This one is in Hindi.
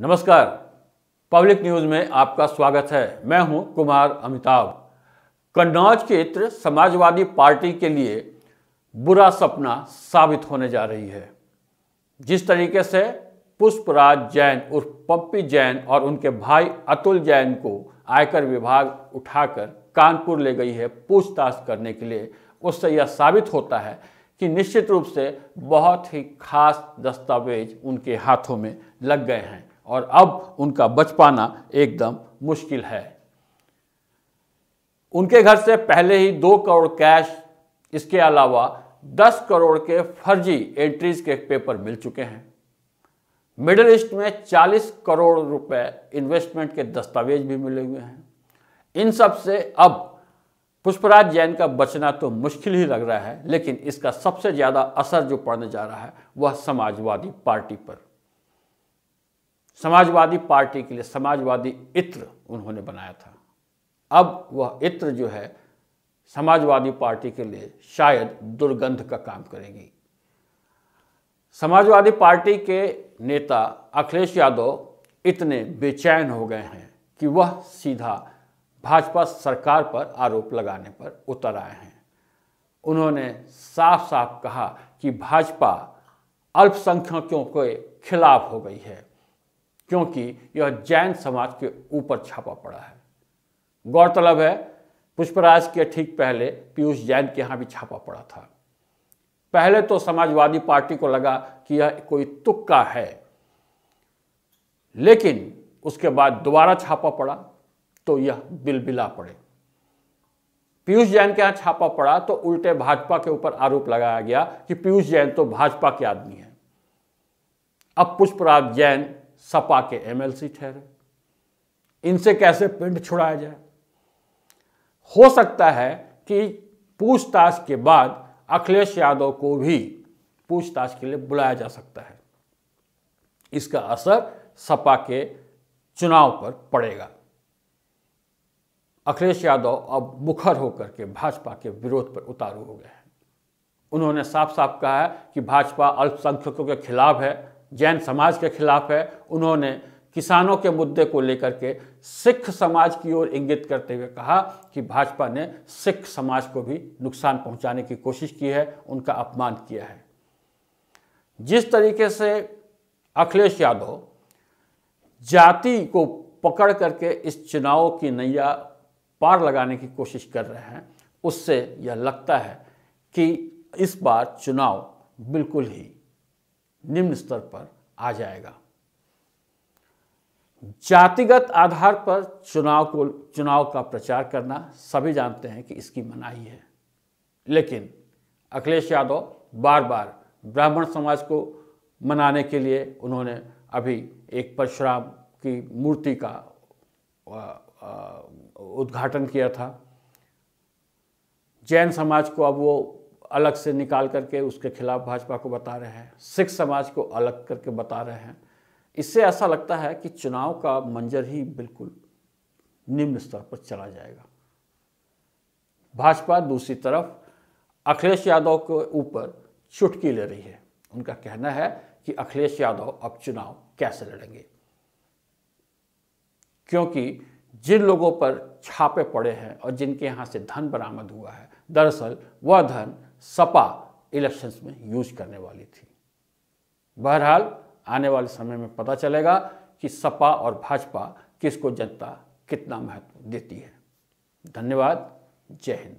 नमस्कार। पब्लिक न्यूज़ में आपका स्वागत है। मैं हूँ कुमार अमिताभ। कन्नौज क्षेत्र समाजवादी पार्टी के लिए बुरा सपना साबित होने जा रही है। जिस तरीके से पुष्पराज जैन, उर्फ़ पप्पी जैन और उनके भाई अतुल जैन को आयकर विभाग उठाकर कानपुर ले गई है पूछताछ करने के लिए, उससे यह साबित होता है कि निश्चित रूप से बहुत ही खास दस्तावेज़ उनके हाथों में लग गए हैं। और अब उनका बच पाना एकदम मुश्किल है। उनके घर से पहले ही दो करोड़ कैश, इसके अलावा दस करोड़ के फर्जी एंट्रीज के पेपर मिल चुके हैं। मिडिल ईस्ट में 40 करोड़ रुपए इन्वेस्टमेंट के दस्तावेज़ भी मिले हुए हैं। इन सबसे अब पुष्पराज जैन का बचना तो मुश्किल ही लग रहा है, लेकिन इसका सबसे ज़्यादा असर जो पड़ने जा रहा है, वह समाजवादी पार्टी पर। समाजवादी पार्टी के लिए समाजवादी इत्र उन्होंने बनाया था। अब वह इत्र जो है, समाजवादी पार्टी के लिए शायद दुर्गंध का काम करेगी। समाजवादी पार्टी के नेता अखिलेश यादव इतने बेचैन हो गए हैं कि वह सीधा भाजपा सरकार पर आरोप लगाने पर उतर आए हैं। उन्होंने साफ़ साफ़ कहा कि भाजपा अल्पसंख्यकों के खिलाफ हो गई है। क्योंकि यह जैन समाज के ऊपर छापा पड़ा है। गौरतलब है, पुष्पराज के ठीक पहले पीयूष जैन के यहाँ भी छापा पड़ा था। पहले तो समाजवादी पार्टी को लगा कि यह कोई तुक्का है, लेकिन उसके बाद दोबारा छापा पड़ा तो यह बिलबिला पड़े। पीयूष जैन के यहाँ छापा पड़ा तो उल्टे भाजपा के ऊपर आरोप लगाया गया कि पीयूष जैन तो भाजपा के आदमी है। अब पुष्पराज जैन सपा के एमएलसी ठहरे। इनसे कैसे पिंड छुड़ाया जाए? हो सकता है कि पूछताछ के बाद अखिलेश यादव को भी पूछताछ के लिए बुलाया जा सकता है। इसका असर सपा के चुनाव पर पड़ेगा। अखिलेश यादव अब मुखर होकर के भाजपा के विरोध पर उतारू हो गए हैं। उन्होंने साफ़ साफ़ कहा है कि भाजपा अल्पसंख्यकों के खिलाफ है जैन समाज के खिलाफ है, उन्होंने किसानों के मुद्दे को लेकर के सिख समाज की ओर इंगित करते हुए कहा कि भाजपा ने सिख समाज को भी नुकसान पहुँचाने की कोशिश की है, उनका अपमान किया है। जिस तरीके से अखिलेश यादव जाति को पकड़ करके इस चुनाव की नैया पार लगाने की कोशिश कर रहे हैं, उससे यह लगता है कि इस बार चुनाव बिल्कुल ही निम्न स्तर पर आ जाएगा। जातिगत आधार पर चुनाव को, चुनाव का प्रचार करना सभी जानते हैं कि इसकी मनाही है। लेकिन अखिलेश यादव बार बार ब्राह्मण समाज को मनाने के लिए उन्होंने अभी एक परशुराम की मूर्ति का उद्घाटन किया था। जैन समाज को अब वो अलग से निकाल करके उसके खिलाफ भाजपा को बता रहे हैं, सिख समाज को अलग करके बता रहे हैं। इससे ऐसा लगता है कि चुनाव का मंजर ही बिल्कुल निम्न स्तर पर चला जाएगा। भाजपा दूसरी तरफ़ अखिलेश यादव के ऊपर चुटकी ले रही है। उनका कहना है कि अखिलेश यादव अब चुनाव कैसे लड़ेंगे? क्योंकि जिन लोगों पर छापे पड़े हैं और जिनके यहाँ से धन बरामद हुआ है, दरअसल वह धन सपा इलेक्शंस में यूज़ करने वाली थी। बहरहाल, आने वाले समय में पता चलेगा कि सपा और भाजपा किसको जनता कितना महत्व देती है। धन्यवाद। जय हिंद।